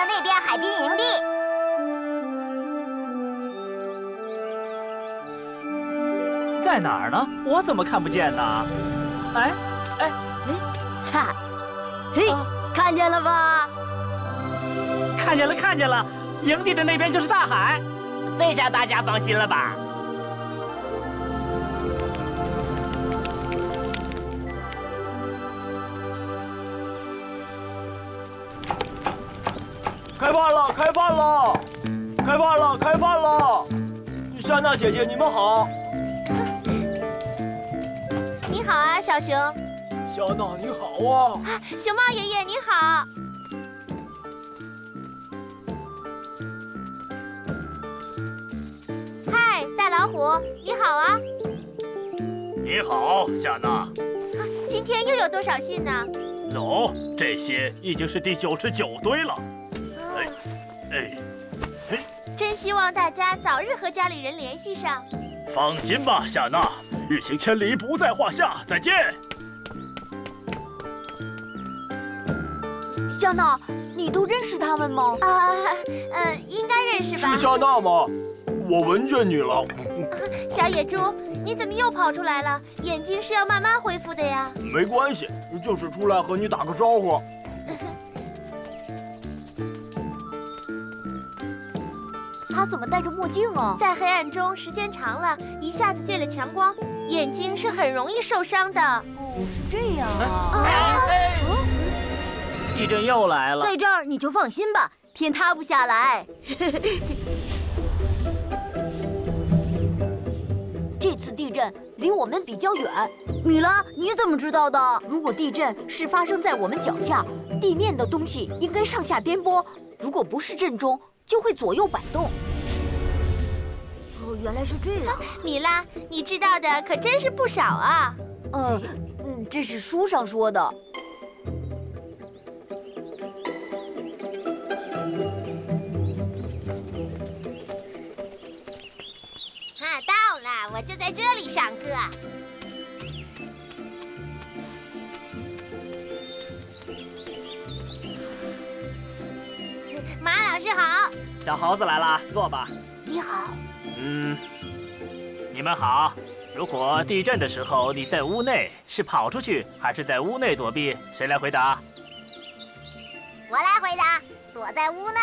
的那边海滨营地。在哪儿呢？我怎么看不见呢？哎，哎，哈，嘿，看见了吧？看见了，看见了，营地的那边就是大海，这下大家放心了吧？开饭了，开饭了，开饭了！夏娜姐姐，你们好。你好啊，小熊。小娜，你好啊。熊猫爷爷，你好。嗨，大老虎，你好啊。你好，夏娜。今天又有多少信呢？喏，这些已经是第九十九堆了。望大家早日和家里人联系上。放心吧，夏娜，日行千里不在话下。再见。夏娜，你都认识他们吗？啊，嗯，应该认识吧。是夏娜吗？我闻见你了。小野猪，你怎么又跑出来了？眼睛是要慢慢恢复的呀。没关系，就是出来和你打个招呼。他怎么戴着墨镜哦？在黑暗中时间长了，一下子见了强光，眼睛是很容易受伤的。哦，是这样啊。地震又来了。在这儿你就放心吧，天塌不下来。这次地震离我们比较远。米拉，你怎么知道的？如果地震是发生在我们脚下，地面的东西应该上下颠簸；如果不是震中，就会左右摆动。哦，原来是这样。米拉，你知道的可真是不少啊。嗯，这是书上说的。啊，到了，我就在这里上课。小猴子来了，坐吧。你好。嗯，你们好。如果地震的时候你在屋内，是跑出去还是在屋内躲避？谁来回答？我来回答。躲在屋内。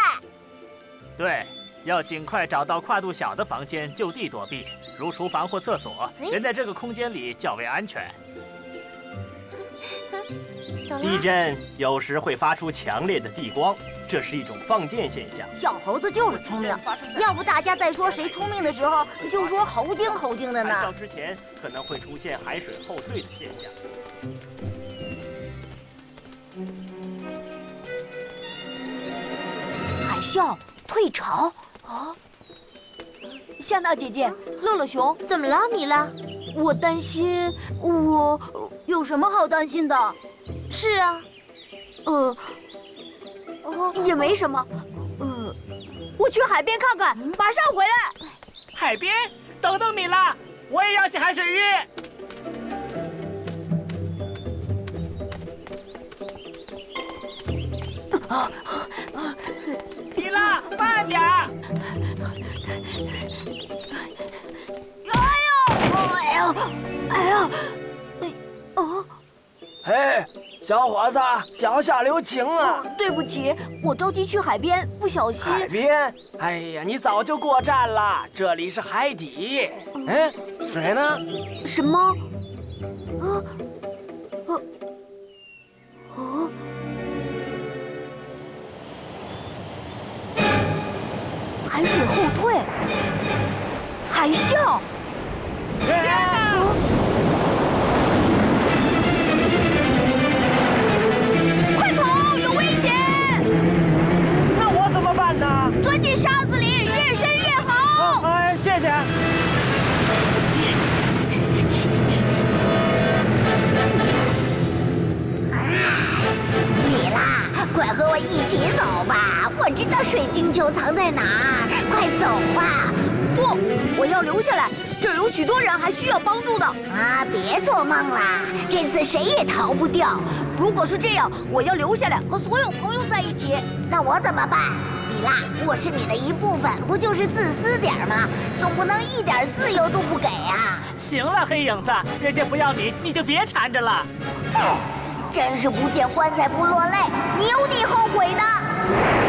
对，要尽快找到跨度小的房间就地躲避，如厨房或厕所。人在这个空间里较为安全。地震有时会发出强烈的地光。这是一种放电现象。小猴子就是聪明，要不大家在说谁聪明的时候，就说猴精猴精的呢。海啸之前可能会出现海水后退的现象。海啸退潮啊！夏娜姐姐，乐乐熊，怎么了，米拉？我担心，我有什么好担心的？是啊，呃。也没什么，呃，我去海边看看，马上回来。海边，等等米拉，我也要洗海水浴。米拉，慢点儿。哎呦，哎呦，哎呦，哎，哦，嘿。小伙子，脚下留情啊！对不起，我着急去海边，不小心。海边？哎呀，你早就过站了，这里是海底。哎，水呢？什么？啊？啊？啊？海水后退，海啸！道水晶球藏在哪儿，快走吧！不，我要留下来，这儿有许多人还需要帮助的。啊，别做梦啦！这次谁也逃不掉。如果是这样，我要留下来和所有朋友在一起。那我怎么办？米拉，我是你的一部分，不就是自私点吗？总不能一点自由都不给啊！行了，黑影子，人家不要你，你就别缠着了。真是不见棺材不落泪，你有你后悔的。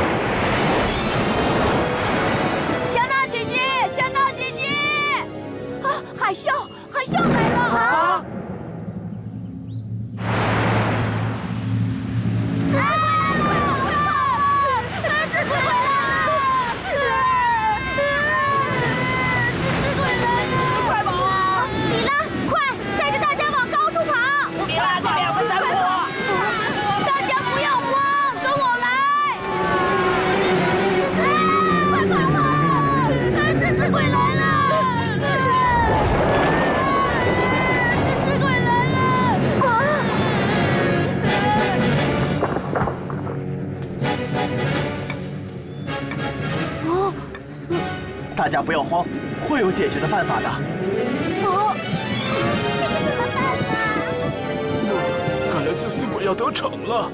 家不要慌，会有解决的办法的。啊，这个怎么办呢？看来自私鬼要得逞了。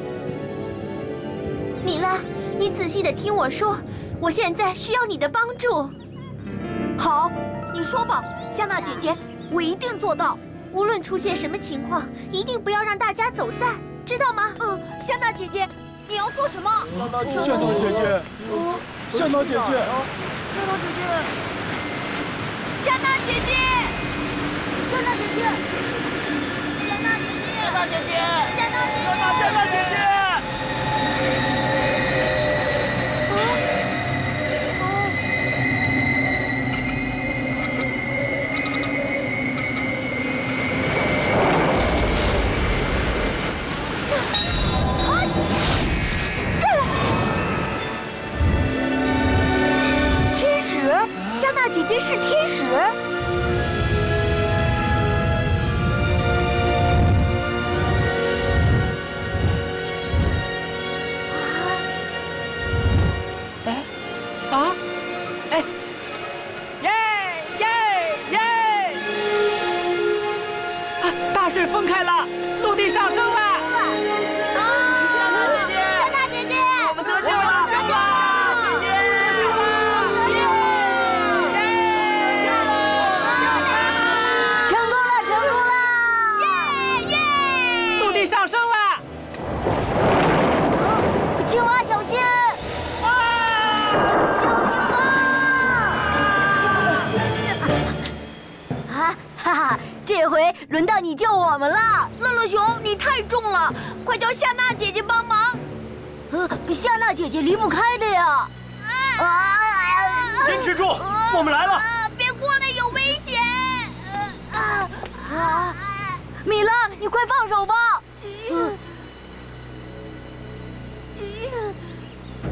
米拉，你仔细的听我说，我现在需要你的帮助。好，你说吧，夏娜姐姐，我一定做到。无论出现什么情况，一定不要让大家走散，知道吗？嗯，夏娜姐姐，你要做什么？夏娜姐姐，圣诞姐姐，夏娜姐姐。夏娜姐姐，夏娜姐姐，夏娜姐姐，夏娜，姐。姐轮到你救我们了，乐乐熊，你太重了，快叫夏娜姐姐帮忙。呃，夏娜姐姐离不开的呀。啊坚持住，我们来了。别过来，有危险。啊啊！米拉，你快放手吧。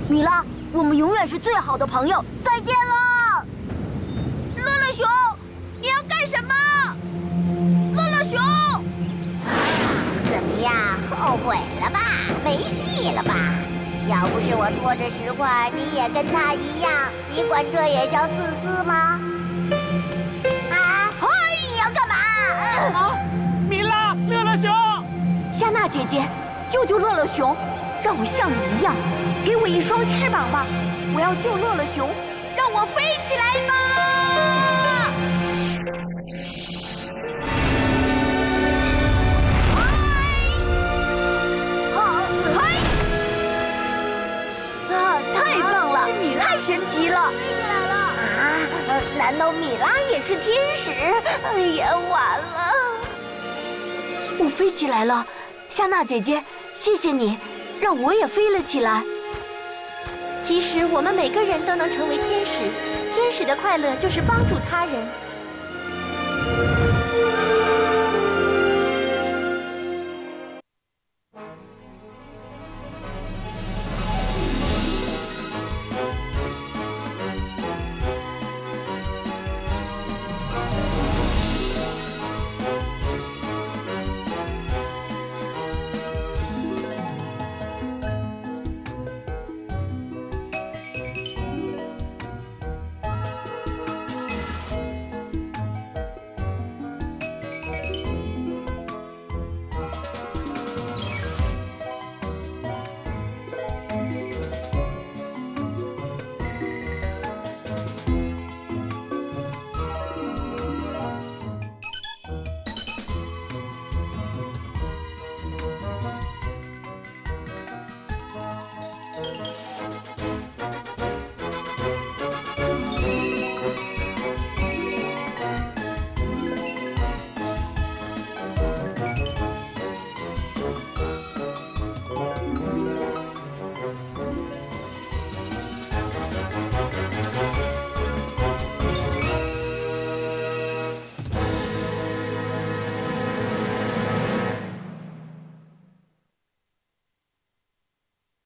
米拉，我们永远是最好的朋友，后悔了吧？没戏了吧？要不是我拖着石块，你也跟他一样，你管这也叫自私吗？啊！嘿，你要干嘛？啊！米拉，乐乐熊，夏娜姐姐，救救乐乐熊，让我像你一样，给我一双翅膀吧！我要救乐乐熊，让我飞起来吧！飞起来了，夏娜姐姐，谢谢你，让我也飞了起来。其实我们每个人都能成为天使，天使的快乐就是帮助他人。